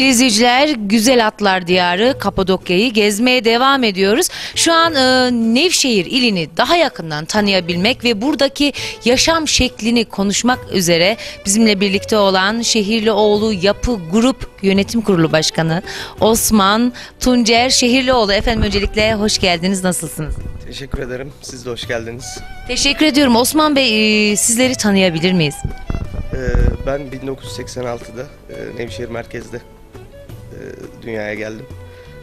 izleyiciler Güzel Atlar Diyarı Kapadokya'yı gezmeye devam ediyoruz. Şu an e, Nevşehir ilini daha yakından tanıyabilmek ve buradaki yaşam şeklini konuşmak üzere bizimle birlikte olan Şehirlioğlu Yapı Grup Yönetim Kurulu Başkanı Osman Tuncer Şehirlioğlu. Efendim öncelikle hoş geldiniz. Nasılsınız? Teşekkür ederim. Siz de hoş geldiniz. Teşekkür ediyorum. Osman Bey e, sizleri tanıyabilir miyiz? Ee, ben 1986'da e, Nevşehir merkezde dünyaya geldim.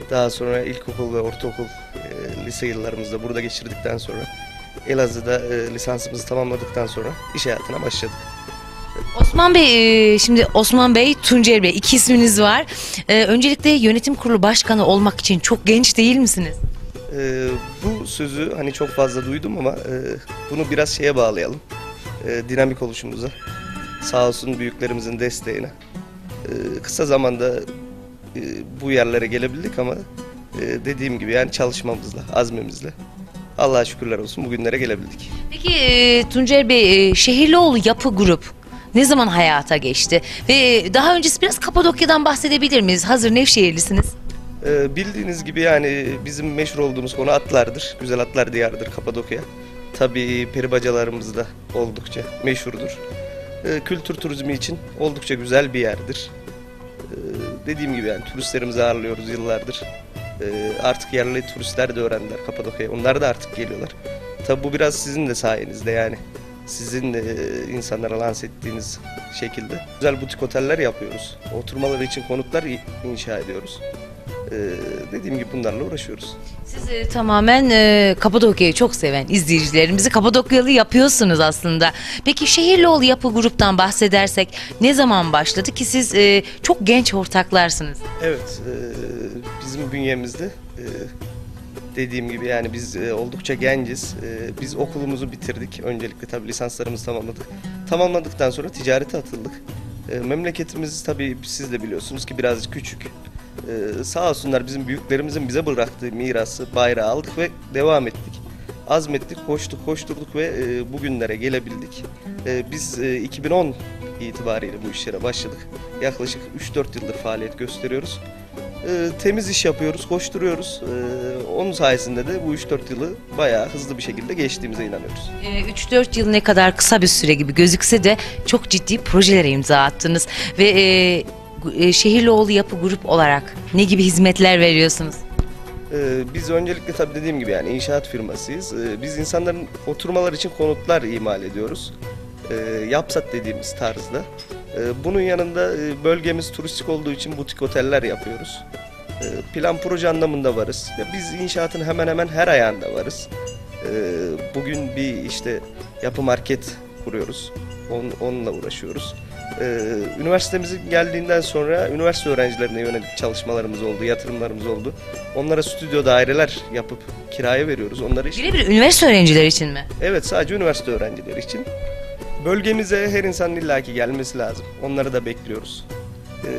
Daha sonra ilkokul ve ortaokul, e, lise yıllarımızda burada geçirdikten sonra Elazığ'da e, lisansımızı tamamladıktan sonra iş hayatına başladık. Osman Bey, e, şimdi Osman Bey, Tuncer Bey iki isminiz var. E, Öncelikle yönetim kurulu başkanı olmak için çok genç değil misiniz? Bu sözü hani çok fazla duydum ama e, bunu biraz şeye bağlayalım. E, dinamik oluşumuza. Sağ olsun büyüklerimizin desteğine. E, kısa zamanda e, bu yerlere gelebildik ama e, dediğim gibi yani çalışmamızla, azmimizle Allah'a şükürler olsun bugünlere gelebildik. Peki e, Tuncer Bey, e, Şehirlioğlu Yapı Grup ne zaman hayata geçti? Ve e, daha öncesi biraz Kapadokya'dan bahsedebilir miyiz? Hazır Nevşehirlisiniz. Ee, bildiğiniz gibi yani bizim meşhur olduğumuz konu atlardır. Güzel atlar diyarıdır Kapadokya. Tabii peribacalarımız da oldukça meşhurdur. Ee, kültür turizmi için oldukça güzel bir yerdir. Ee, dediğim gibi yani turistlerimizi ağırlıyoruz yıllardır. Ee, artık yerli turistler de öğrendiler Kapadokya'ya. Onlar da artık geliyorlar. Tabii bu biraz sizin de sayenizde yani. Sizin de e, insanlara lanse ettiğiniz şekilde. Güzel butik oteller yapıyoruz. Oturmaları için konutlar inşa ediyoruz. Ee, dediğim gibi bunlarla uğraşıyoruz. Siz e, tamamen e, Kapadokya'yı çok seven izleyicilerimizi Kapadokyalı yapıyorsunuz aslında. Peki Şehirlioğlu Yapı Grup'tan bahsedersek ne zaman başladı ki siz e, çok genç ortaklarsınız? Evet, e, bizim bünyemizde e, dediğim gibi yani biz e, oldukça genciz. E, biz okulumuzu bitirdik. Öncelikle tabii lisanslarımızı tamamladık. Tamamladıktan sonra ticarete atıldık. E, memleketimiz tabii siz de biliyorsunuz ki biraz küçük. E, sağ olsunlar bizim büyüklerimizin bize bıraktığı mirası, bayrağı aldık ve devam ettik. Azmettik, koştuk, koşturduk ve e, bugünlere gelebildik. E, biz e, 2010 itibariyle bu işlere başladık. Yaklaşık 3-4 yıldır faaliyet gösteriyoruz. E, temiz iş yapıyoruz, koşturuyoruz. E, onun sayesinde de bu 3-4 yılı bayağı hızlı bir şekilde geçtiğimize inanıyoruz. E, 3-4 yıl ne kadar kısa bir süre gibi gözükse de çok ciddi projelere imza attınız. Ve e, Şehirlioğlu Yapı Grup olarak ne gibi hizmetler veriyorsunuz? Ee, Biz öncelikle tabii dediğim gibi yani inşaat firmasıyız. Ee, Biz insanların oturmalar için konutlar imal ediyoruz. Ee, Yapsat dediğimiz tarzda. Bunun yanında e, bölgemiz turistik olduğu için butik oteller yapıyoruz. Plan proje anlamında varız. Biz inşaatın hemen hemen her ayağında varız. Bugün bir işte yapı market kuruyoruz. On- Onunla uğraşıyoruz. Ee, üniversitemizin geldiğinden sonra üniversite öğrencilerine yönelik çalışmalarımız oldu, yatırımlarımız oldu. Onlara stüdyo daireler yapıp kiraya veriyoruz. Onları iş- Birebir üniversite öğrencileri için mi? Evet sadece üniversite öğrencileri için. Bölgemize her insanın illaki gelmesi lazım. Onları da bekliyoruz. Ee,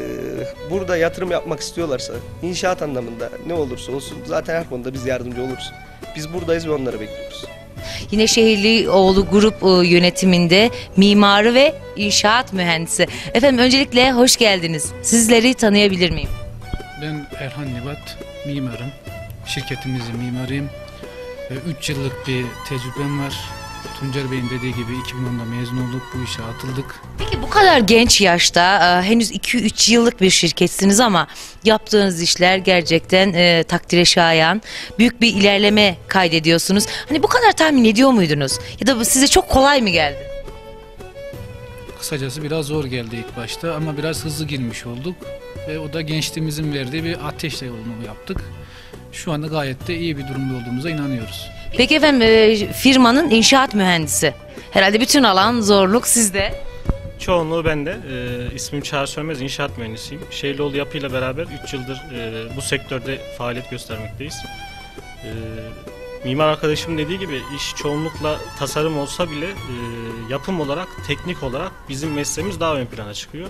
burada yatırım yapmak istiyorlarsa inşaat anlamında ne olursa olsun zaten her konuda biz yardımcı oluruz. Biz buradayız ve onları bekliyoruz. Yine Şehirlioğlu Grup e, yönetiminde mimarı ve inşaat mühendisi. Efendim öncelikle hoş geldiniz. Sizleri tanıyabilir miyim? Ben Erhan Nibat, mimarım. Şirketimizin mimarıyım. 3 yıllık bir tecrübem var. Tuncer Bey'in dediği gibi 2010'da mezun olduk, bu işe atıldık. Peki bu kadar genç yaşta e, henüz 2-3 yıllık bir şirketsiniz ama yaptığınız işler gerçekten e, takdire şayan. Büyük bir ilerleme kaydediyorsunuz. Hani bu kadar tahmin ediyor muydunuz? Ya da bu size çok kolay mı geldi? Kısacası biraz zor geldi ilk başta ama biraz hızlı girmiş olduk. Ve o da gençliğimizin verdiği bir ateşle yolunu yaptık. Şu anda gayet de iyi bir durumda olduğumuza inanıyoruz. Peki efendim e, firmanın inşaat mühendisi. Herhalde bütün alan zorluk sizde. Çoğunluğu bende. Ee, ismim Çağrı Sönmez, inşaat mühendisiyim. Şehirlioğlu yapıyla beraber 3 yıldır e, bu sektörde faaliyet göstermekteyiz. Ee, mimar arkadaşım dediği gibi iş çoğunlukla tasarım olsa bile e, yapım olarak, teknik olarak bizim mesleğimiz daha ön plana çıkıyor.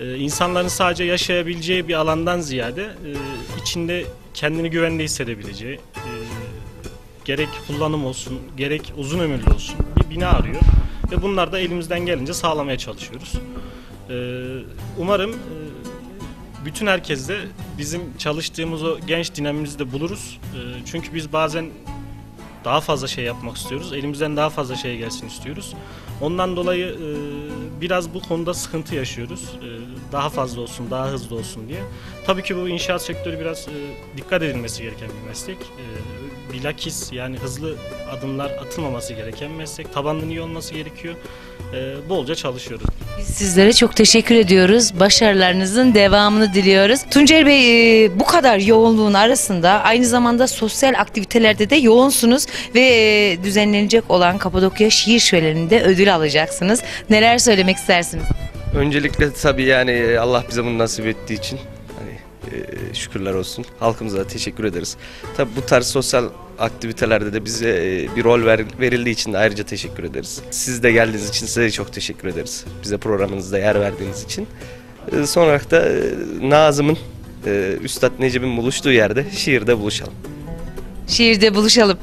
Ee, insanların sadece yaşayabileceği bir alandan ziyade e, içinde kendini güvende hissedebileceği, e, gerek kullanım olsun, gerek uzun ömürlü olsun bir bina arıyor. Ve bunlar da elimizden gelince sağlamaya çalışıyoruz. Ee, umarım e, bütün herkes de bizim çalıştığımız o genç dinamimizi de buluruz. E, çünkü biz bazen daha fazla şey yapmak istiyoruz. Elimizden daha fazla şey gelsin istiyoruz. Ondan dolayı e, biraz bu konuda sıkıntı yaşıyoruz. E, daha fazla olsun, daha hızlı olsun diye. Tabii ki bu inşaat sektörü biraz dikkat edilmesi gereken bir meslek. Bilakis yani hızlı adımlar atılmaması gereken meslek. Tabanının iyi olması gerekiyor. E, bolca çalışıyoruz. Biz sizlere çok teşekkür ediyoruz. Başarılarınızın devamını diliyoruz. Tuncer Bey e, bu kadar yoğunluğun arasında aynı zamanda sosyal aktivitelerde de yoğunsunuz ve e, düzenlenecek olan Kapadokya Şiir Şöleni'nde ödül alacaksınız. Neler söylemek istersiniz? Öncelikle tabii yani e, Allah bize bunu nasip ettiği için e, şükürler olsun. Halkımıza teşekkür ederiz. Tabii bu tarz sosyal aktivitelerde de bize e, bir rol ver- verildiği için de ayrıca teşekkür ederiz. Siz de geldiğiniz için size de çok teşekkür ederiz. Bize programınızda yer verdiğiniz için. E, Son olarak da e, Nazım'ın, e, Üstad Necip'in buluştuğu yerde şiirde buluşalım. Şiirde buluşalım.